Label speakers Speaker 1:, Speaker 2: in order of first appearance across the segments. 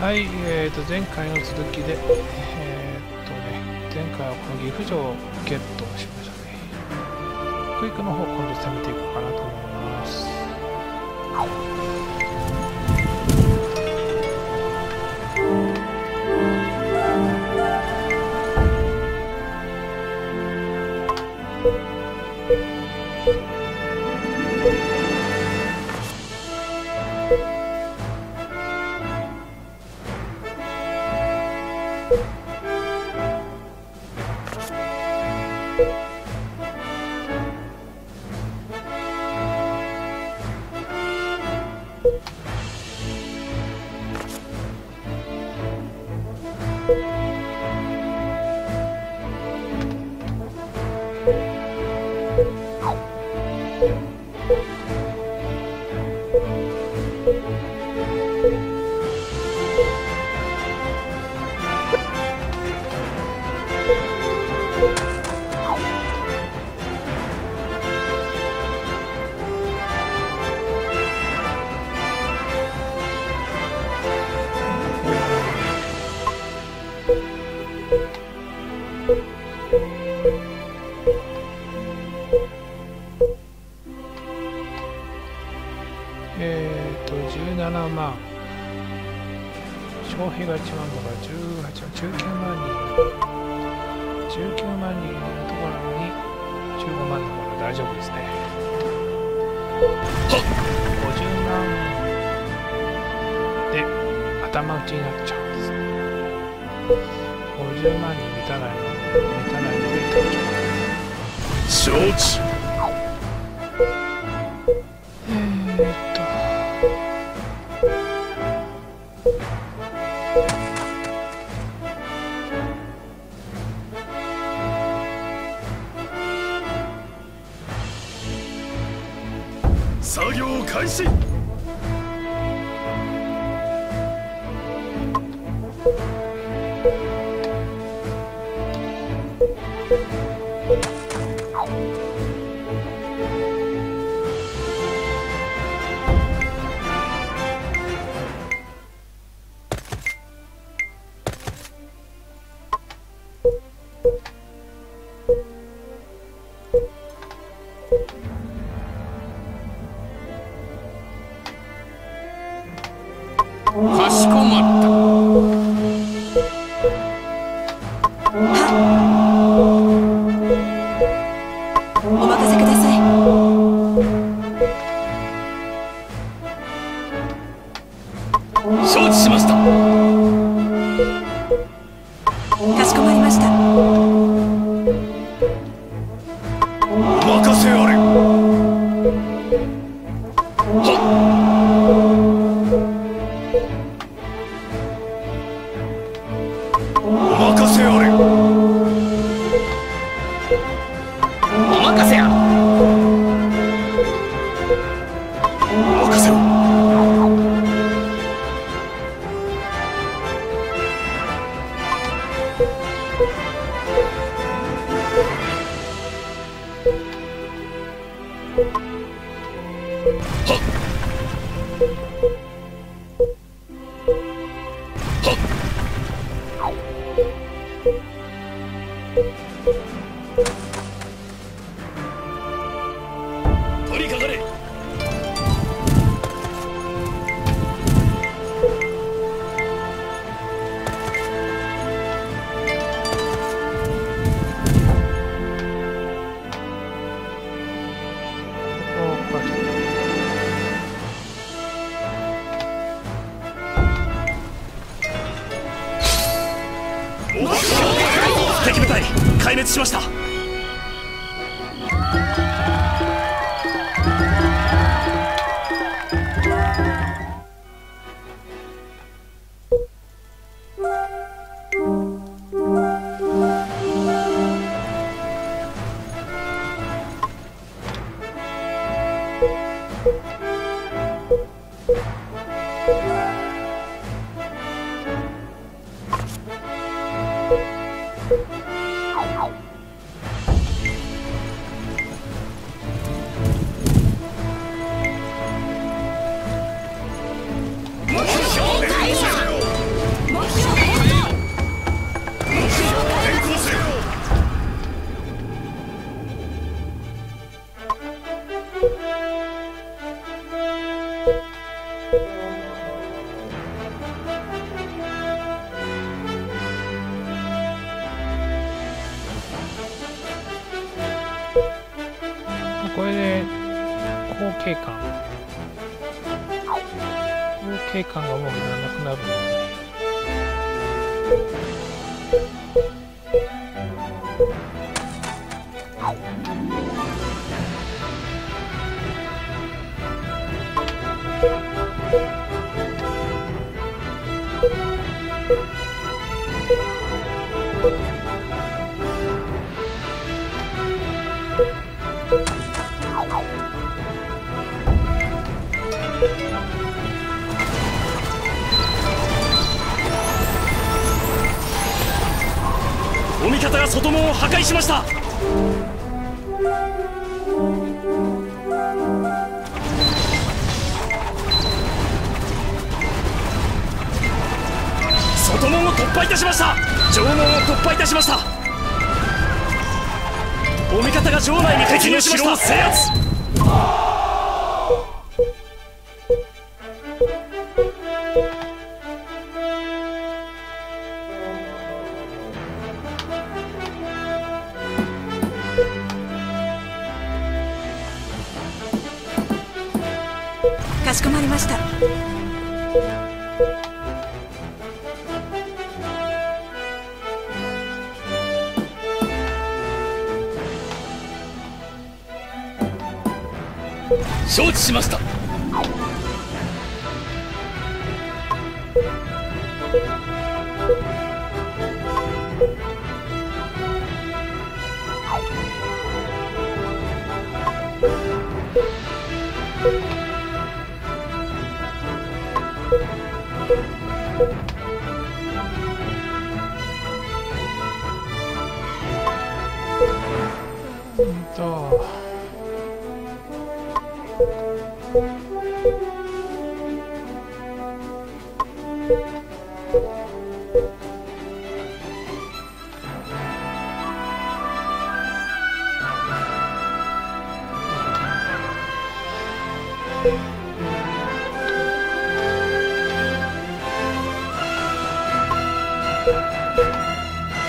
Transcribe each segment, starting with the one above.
Speaker 1: はい、えーと、前回の続きで、えーとね、前回はこの岐阜城をゲットしましたね。クイックの方、今度攻めていこうかなと思います。え頭打ちになっちゃうんです。50万人満たないの満たないので退場。
Speaker 2: 承知
Speaker 1: えーっと。
Speaker 2: 作業開始
Speaker 1: 壊
Speaker 2: 滅しました。
Speaker 1: これで後継感後継感がもういらなくなるの。で
Speaker 2: お味方が外門を破壊しました。外門を突破いたしました。城門を突破いたしました。お味方が城内に突
Speaker 3: 入しました。
Speaker 4: 制圧しました。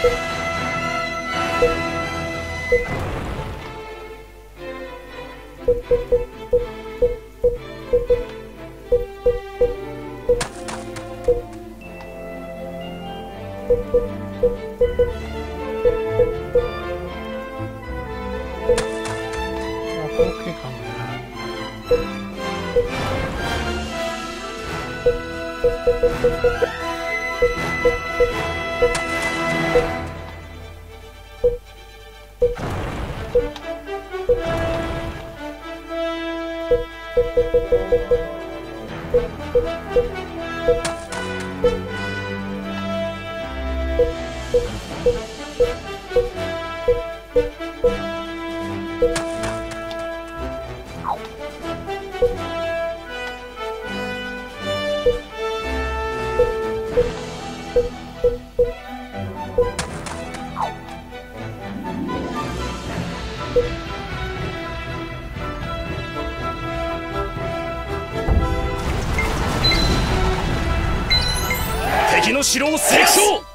Speaker 1: あ後
Speaker 2: 敵の城を制圧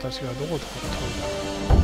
Speaker 1: 私がどこを通るんだろう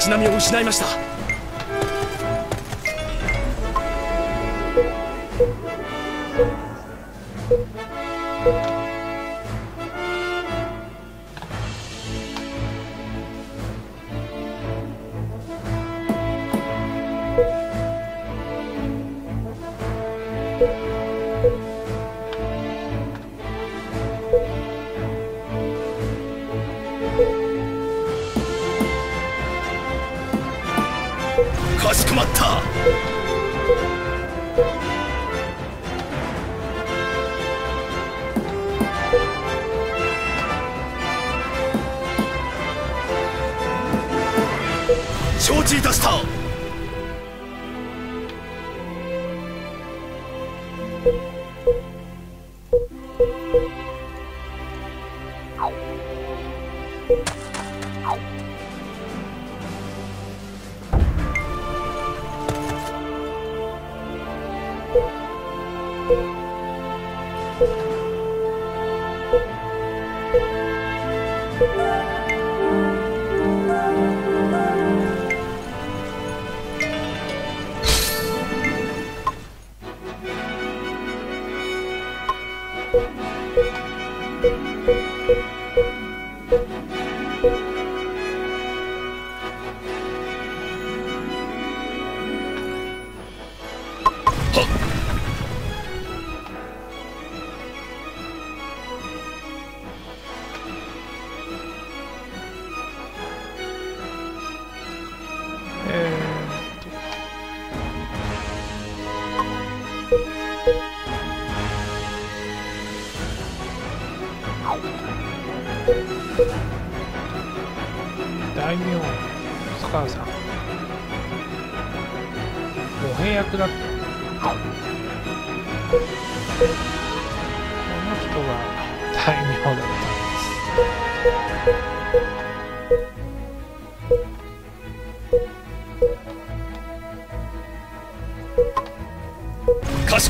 Speaker 2: 街並みを失いました。
Speaker 1: 大名須川さん。お兵役だった。この人が大名だったんです。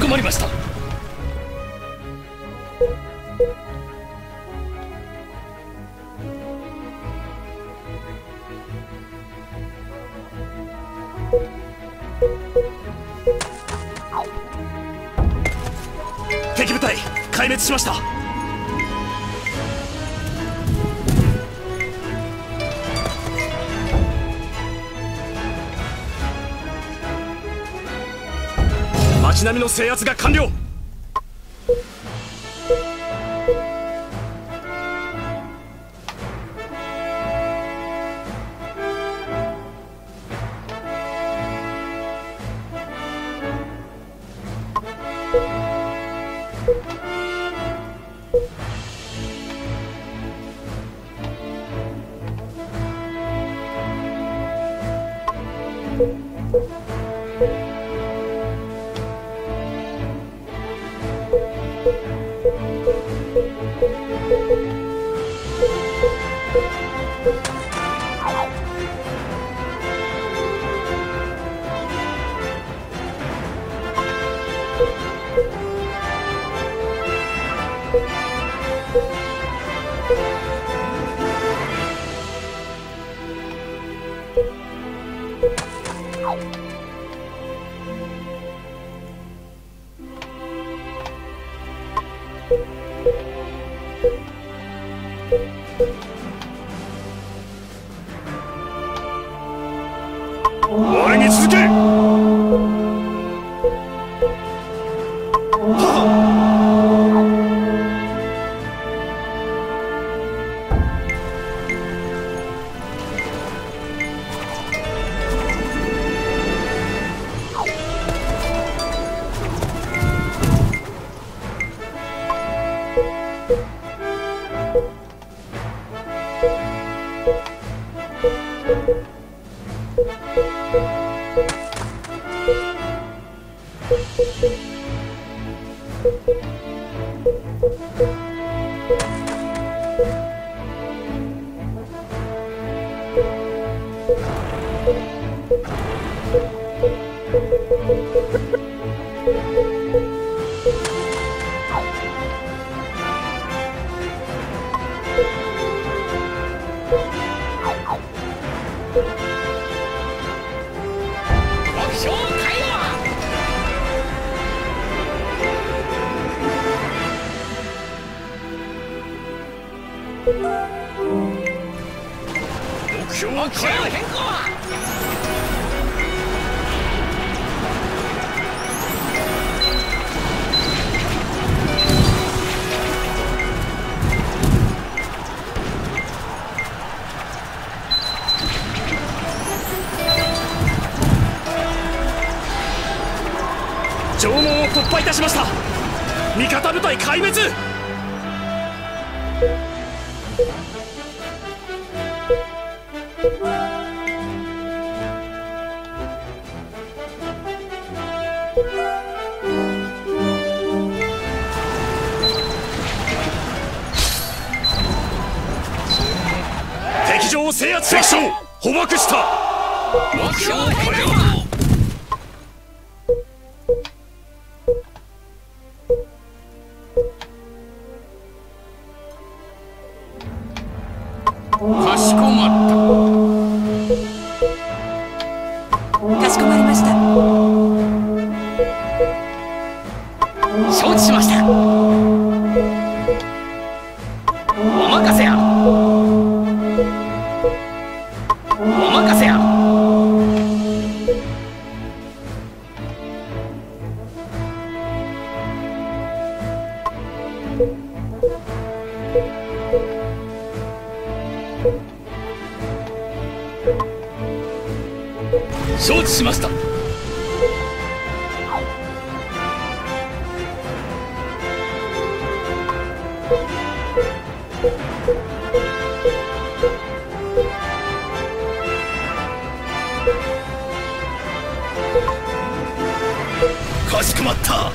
Speaker 2: しこまりました。町並みの制圧が完了。Ha ha ha!
Speaker 4: 目標変更
Speaker 2: 城門を突破いたしました。味方部隊壊滅。圧しましょう捕獲した
Speaker 4: 目標変更かしこまった
Speaker 3: かしこまりました
Speaker 4: 承知しました
Speaker 2: かしこまった。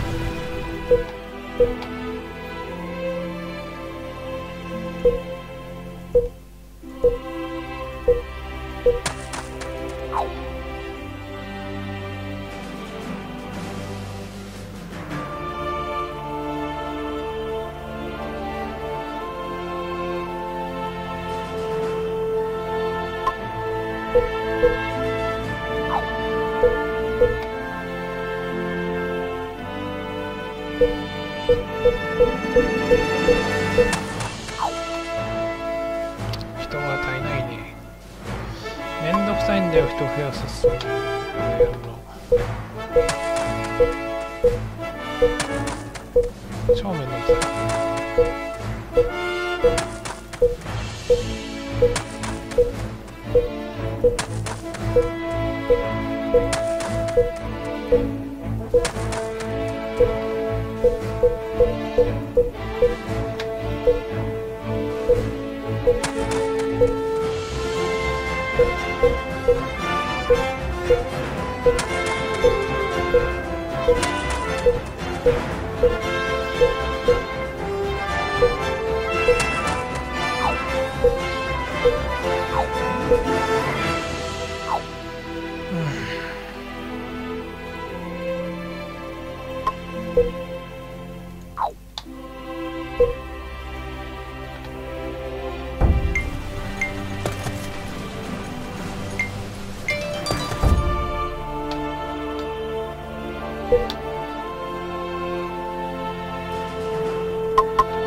Speaker 1: 처음에는 없어요.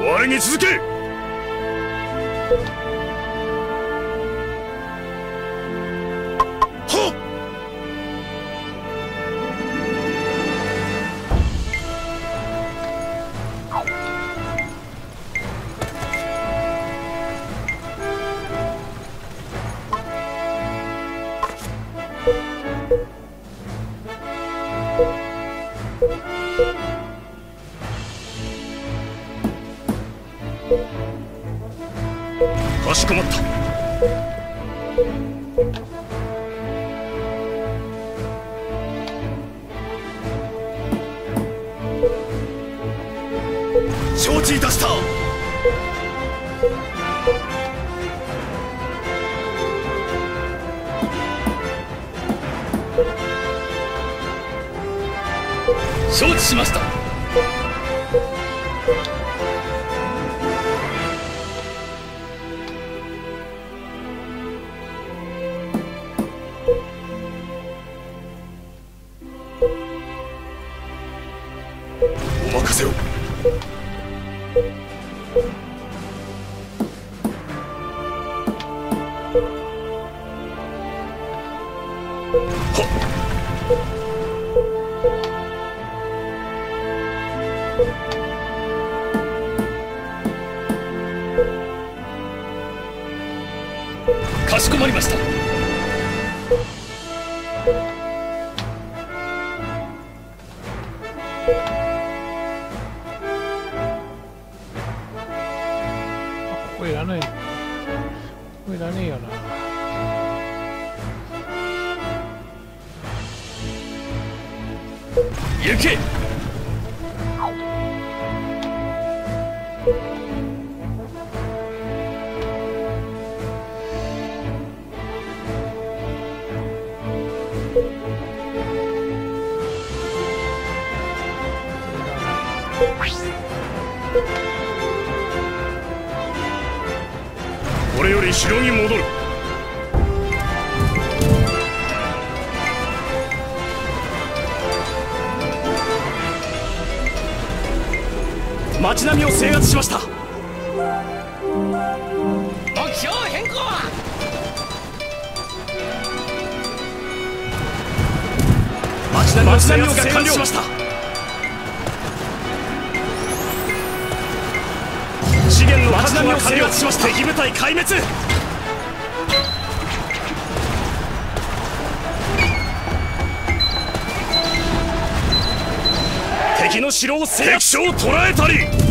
Speaker 3: 我に続け承知し
Speaker 2: ました。こ
Speaker 1: こいらないここいらねえよな。
Speaker 2: 行け！
Speaker 4: 変更
Speaker 2: 街並みを制圧完了しました。資源の確保が制圧しました。敵部隊壊滅。敵の城を制
Speaker 3: 敵将を捕らえたり。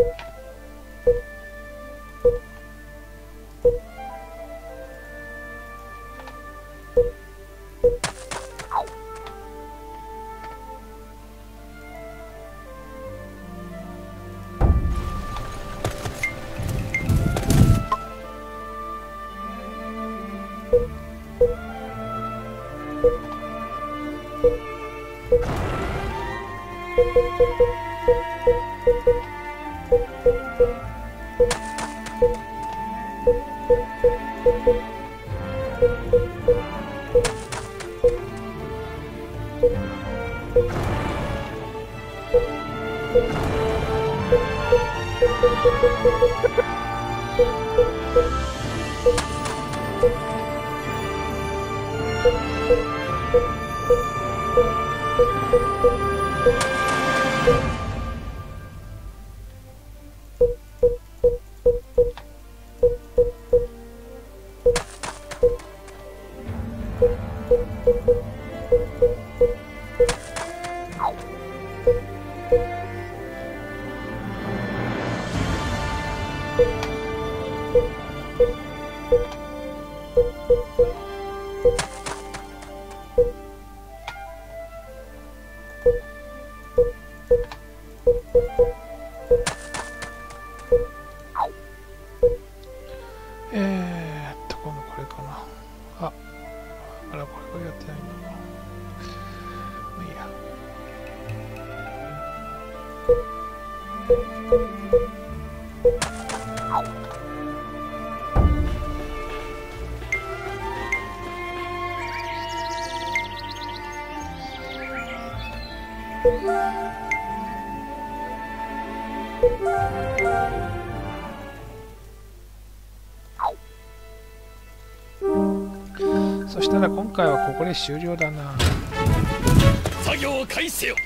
Speaker 1: you えー、そしたら今回はここで終了だな。
Speaker 4: 作業開始せよ。